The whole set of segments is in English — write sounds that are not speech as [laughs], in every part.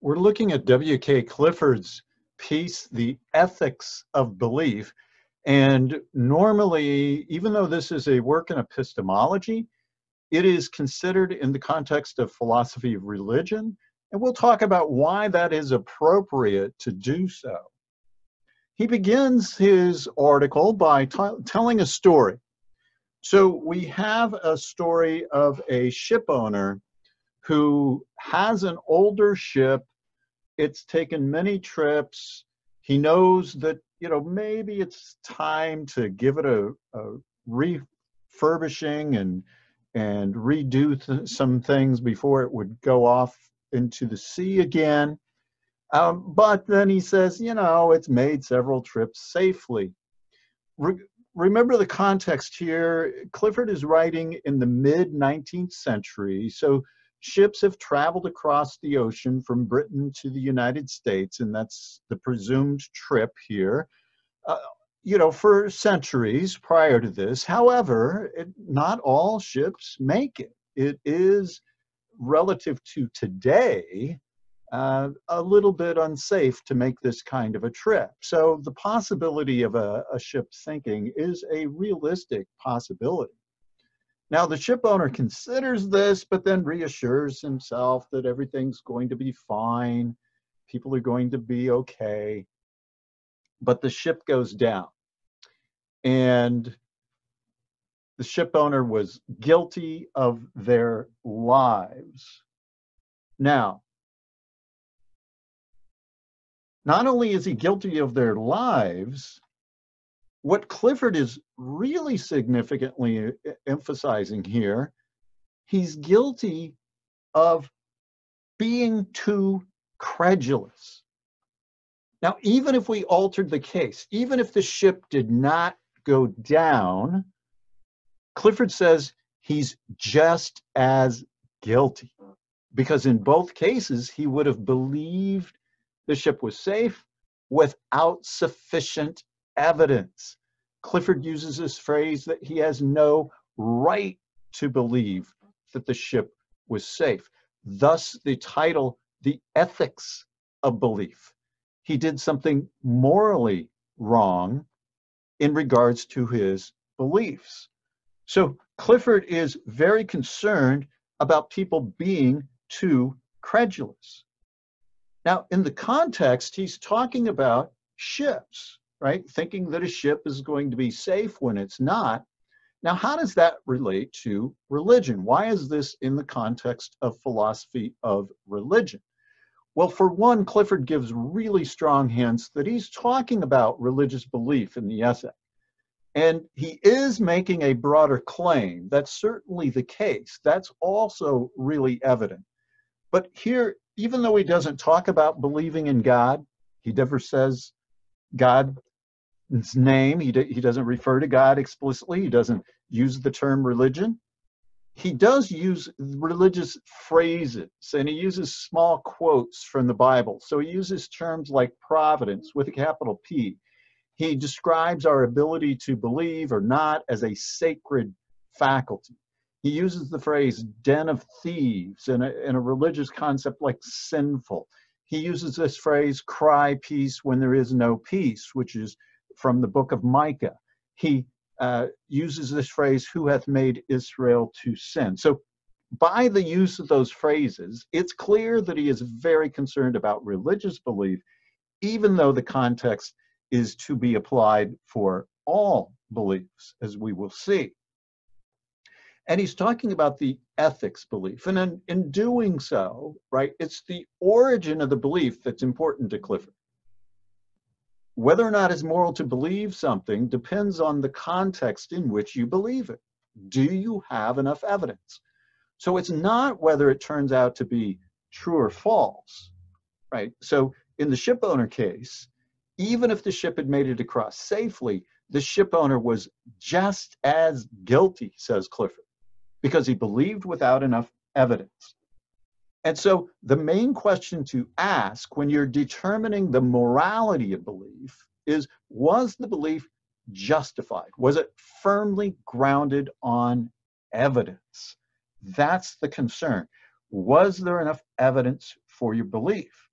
We're looking at W.K. Clifford's piece, The Ethics of Belief. And normally, even though this is a work in epistemology, it is considered in the context of philosophy of religion. And we'll talk about why that is appropriate to do so. He begins his article by telling a story. So we have a story of a ship owner who has an older ship. It's taken many trips. He knows that, you know, maybe it's time to give it a, a refurbishing and and redo th- some things before it would go off into the sea again. Um, but then he says, you know, it's made several trips safely. Re- remember the context here. Clifford is writing in the mid 19th century, so ships have traveled across the ocean from Britain to the United States, and that's the presumed trip here. Uh, you know, for centuries prior to this. However, it, not all ships make it. It is relative to today uh, a little bit unsafe to make this kind of a trip. So the possibility of a, a ship sinking is a realistic possibility. Now, the ship owner considers this, but then reassures himself that everything's going to be fine, people are going to be okay. But the ship goes down. And the ship owner was guilty of their lives. Now, not only is he guilty of their lives, what Clifford is really significantly emphasizing here, he's guilty of being too credulous. Now, even if we altered the case, even if the ship did not go down, Clifford says he's just as guilty because in both cases he would have believed the ship was safe without sufficient evidence. Clifford uses this phrase that he has no right to believe that the ship was safe. Thus, the title, The Ethics of Belief. He did something morally wrong in regards to his beliefs. So, Clifford is very concerned about people being too credulous. Now, in the context, he's talking about ships right? Thinking that a ship is going to be safe when it's not. Now, how does that relate to religion? Why is this in the context of philosophy of religion? Well, for one, Clifford gives really strong hints that he's talking about religious belief in the essay. And he is making a broader claim. That's certainly the case. That's also really evident. But here, even though he doesn't talk about believing in God, he never says God his name. He, he doesn't refer to God explicitly. He doesn't use the term religion. He does use religious phrases and he uses small quotes from the Bible. So he uses terms like providence with a capital P. He describes our ability to believe or not as a sacred faculty. He uses the phrase den of thieves in a, in a religious concept like sinful. He uses this phrase cry peace when there is no peace, which is from the book of Micah. He uh, uses this phrase, Who hath made Israel to sin? So, by the use of those phrases, it's clear that he is very concerned about religious belief, even though the context is to be applied for all beliefs, as we will see. And he's talking about the ethics belief. And in, in doing so, right, it's the origin of the belief that's important to Clifford whether or not it's moral to believe something depends on the context in which you believe it. Do you have enough evidence? So it's not whether it turns out to be true or false, right? So in the ship owner case, even if the ship had made it across safely, the ship owner was just as guilty, says Clifford, because he believed without enough evidence. And so the main question to ask when you're determining the morality of belief is was the belief justified? Was it firmly grounded on evidence? That's the concern. Was there enough evidence for your belief?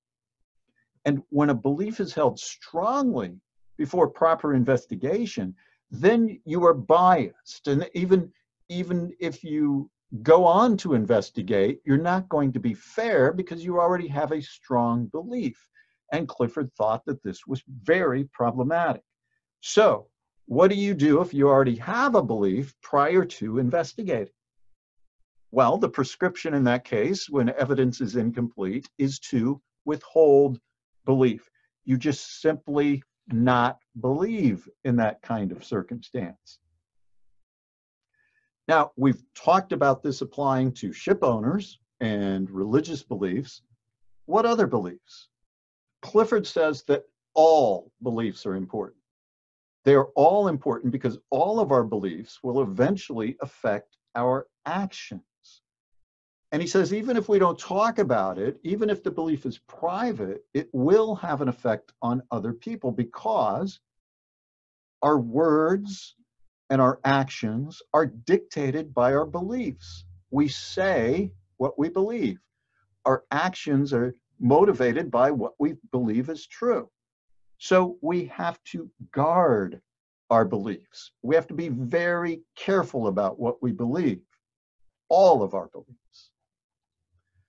And when a belief is held strongly before proper investigation, then you are biased. And even, even if you go on to investigate, you're not going to be fair because you already have a strong belief. And Clifford thought that this was very problematic. So, what do you do if you already have a belief prior to investigating? Well, the prescription in that case, when evidence is incomplete, is to withhold belief. You just simply not believe in that kind of circumstance. Now, we've talked about this applying to ship owners and religious beliefs. What other beliefs? Clifford says that all beliefs are important. They are all important because all of our beliefs will eventually affect our actions. And he says, even if we don't talk about it, even if the belief is private, it will have an effect on other people because our words and our actions are dictated by our beliefs. We say what we believe. Our actions are motivated by what we believe is true. So we have to guard our beliefs. We have to be very careful about what we believe, all of our beliefs.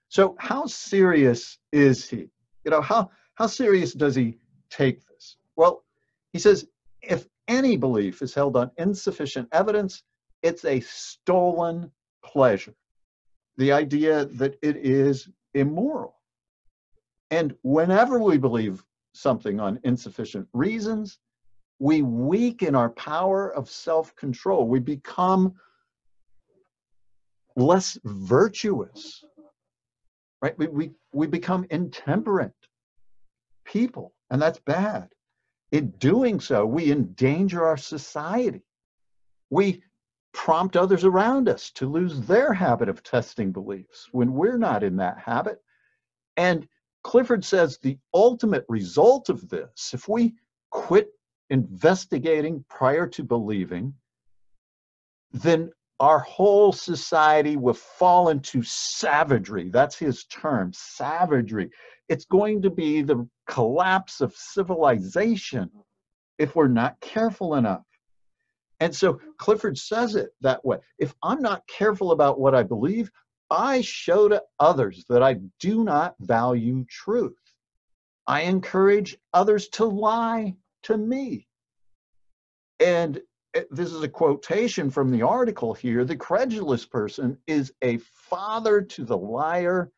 So how serious is he? You know, how, how serious does he take this? Well, he says, if any belief is held on insufficient evidence, it's a stolen pleasure. The idea that it is immoral. And whenever we believe something on insufficient reasons, we weaken our power of self control. We become less virtuous, right? We, we, we become intemperate people, and that's bad. In doing so, we endanger our society. We prompt others around us to lose their habit of testing beliefs when we're not in that habit. And Clifford says the ultimate result of this, if we quit investigating prior to believing, then our whole society will fall into savagery. That's his term, savagery. It's going to be the collapse of civilization if we're not careful enough. And so Clifford says it that way. If I'm not careful about what I believe, I show to others that I do not value truth. I encourage others to lie to me. And eh, this is a quotation from the article here the credulous person is a father to the liar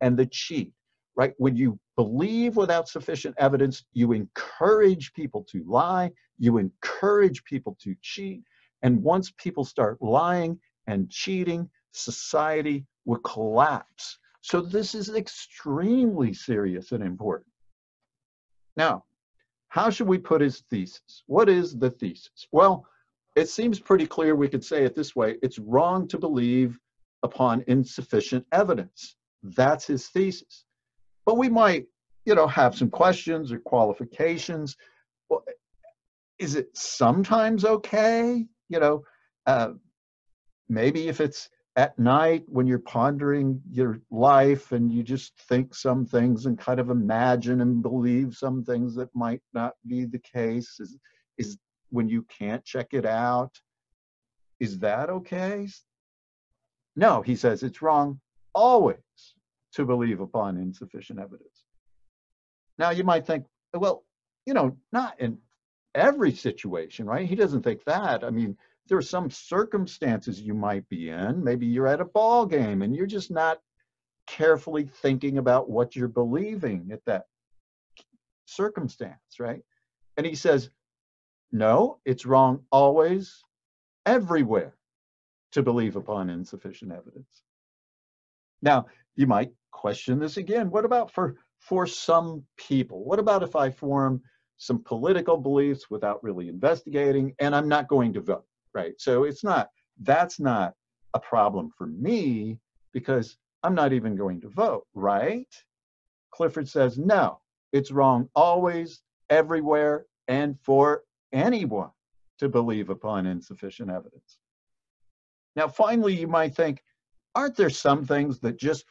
and the cheat, right? When you believe without sufficient evidence, you encourage people to lie, you encourage people to cheat. And once people start lying and cheating, society will collapse. So this is extremely serious and important. Now, how should we put his thesis? What is the thesis? Well, it seems pretty clear we could say it this way it's wrong to believe upon insufficient evidence. That's his thesis. But we might, you know, have some questions or qualifications. Well, is it sometimes okay? You know, uh, maybe if it's at night when you're pondering your life and you just think some things and kind of imagine and believe some things that might not be the case is is when you can't check it out is that okay no he says it's wrong always to believe upon insufficient evidence now you might think well you know not in every situation right he doesn't think that i mean there are some circumstances you might be in. Maybe you're at a ball game and you're just not carefully thinking about what you're believing at that circumstance, right? And he says, no, it's wrong always, everywhere, to believe upon insufficient evidence. Now, you might question this again. What about for, for some people? What about if I form some political beliefs without really investigating and I'm not going to vote? right? So it's not, that's not a problem for me because I'm not even going to vote, right? Clifford says, no, it's wrong always, everywhere, and for anyone to believe upon insufficient evidence. Now, finally, you might think, aren't there some things that just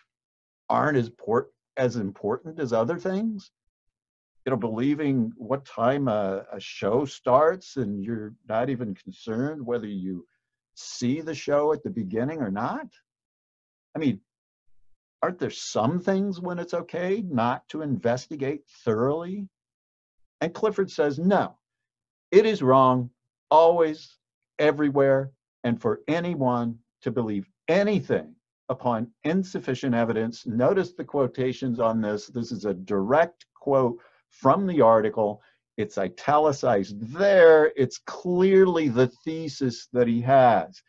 aren't as, port- as important as other things? you know, believing what time a, a show starts and you're not even concerned whether you see the show at the beginning or not? I mean, aren't there some things when it's okay not to investigate thoroughly? And Clifford says, no, it is wrong always, everywhere, and for anyone to believe anything upon insufficient evidence. Notice the quotations on this. This is a direct quote from the article. It's italicized there. It's clearly the thesis that he has.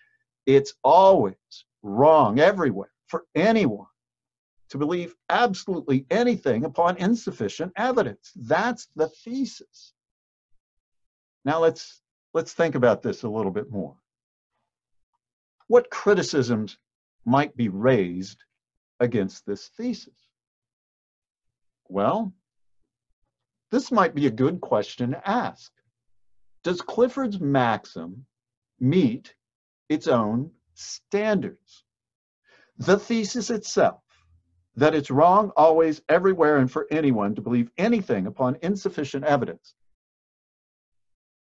It's always wrong everywhere for anyone to believe absolutely anything upon insufficient evidence. That's the thesis. Now let's let's think about this a little bit more. What criticisms might be raised against this thesis? Well, this might be a good question to ask. Does Clifford's maxim meet its own standards? The thesis itself, that it's wrong always, everywhere, and for anyone to believe anything upon insufficient evidence.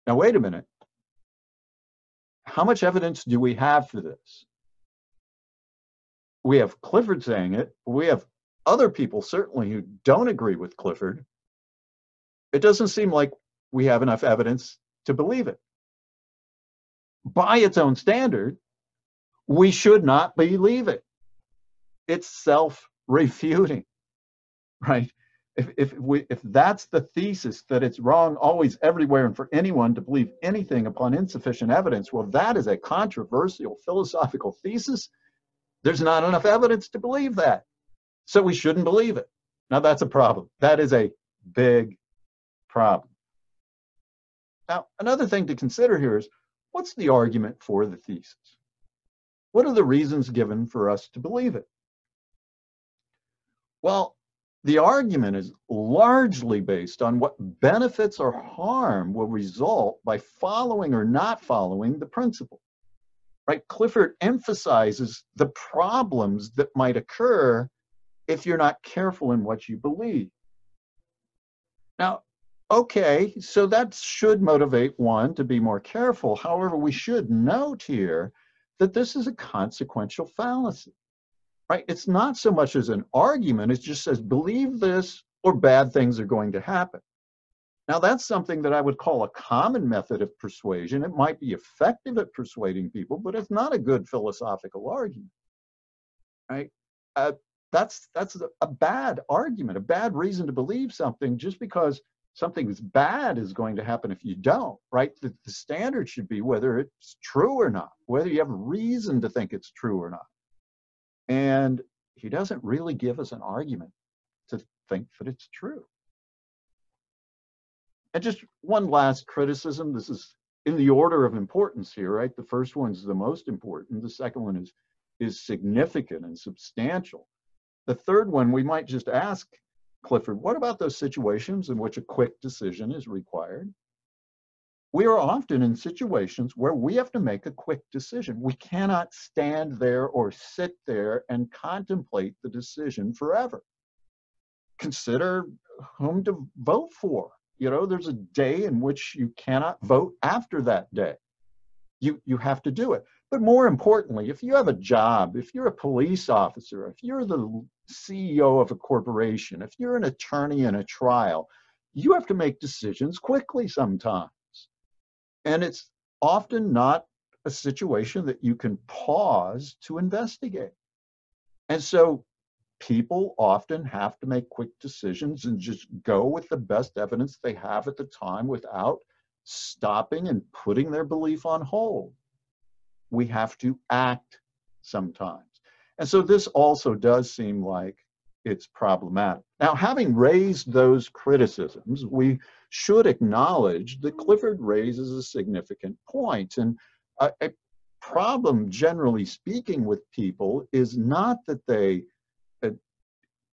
Now, wait a minute. How much evidence do we have for this? We have Clifford saying it. We have other people, certainly, who don't agree with Clifford. It doesn't seem like we have enough evidence to believe it. By its own standard, we should not believe it it's self-refuting, [laughs] right? If, if, we, if that's the thesis that it's wrong always everywhere and for anyone to believe anything upon insufficient evidence, well, that is a controversial philosophical thesis. There's not enough evidence to believe that. So we shouldn't believe it. Now that's a problem. That is a big problem. Now, another thing to consider here is what's the argument for the thesis? What are the reasons given for us to believe it? Well, the argument is largely based on what benefits or harm will result by following or not following the principle. Right? Clifford emphasizes the problems that might occur if you're not careful in what you believe. Now, okay, so that should motivate one to be more careful. However, we should note here that this is a consequential fallacy right? It's not so much as an argument, it just says, believe this or bad things are going to happen. Now, that's something that I would call a common method of persuasion. It might be effective at persuading people, but it's not a good philosophical argument, right? Uh, that's that's a bad argument, a bad reason to believe something just because something bad is going to happen if you don't, right? The, the standard should be whether it's true or not, whether you have reason to think it's true or not. And he doesn't really give us an argument to think that it's true. And just one last criticism. This is in the order of importance here, right? The first one's the most important. The second one is, is significant and substantial. The third one, we might just ask Clifford, what about those situations in which a quick decision is required? we are often in situations where we have to make a quick decision. We cannot stand there or sit there and contemplate the decision forever. Consider whom to vote for. You know, there's a day in which you cannot vote after that day. You, you have to do it. But more importantly, if you have a job, if you're a police officer, if you're the CEO of a corporation, if you're an attorney in a trial, you have to make decisions quickly sometimes. And it's often not a situation that you can pause to investigate. And so people often have to make quick decisions and just go with the best evidence they have at the time without stopping and putting their belief on hold. We have to act sometimes. And so this also does seem like it's problematic. Now, having raised those criticisms, we should acknowledge that Clifford raises a significant point. And a, a problem, generally speaking, with people is not that they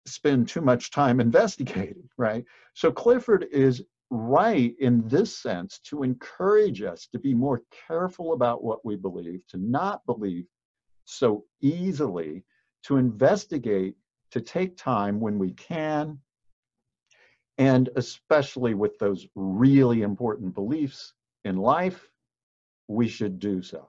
spend too much time investigating, [laughs] right? So Clifford is right in this sense to encourage us to be more careful about what we believe, to not believe so easily, to investigate to take time when we can And especially with those really important beliefs in life, we should do so.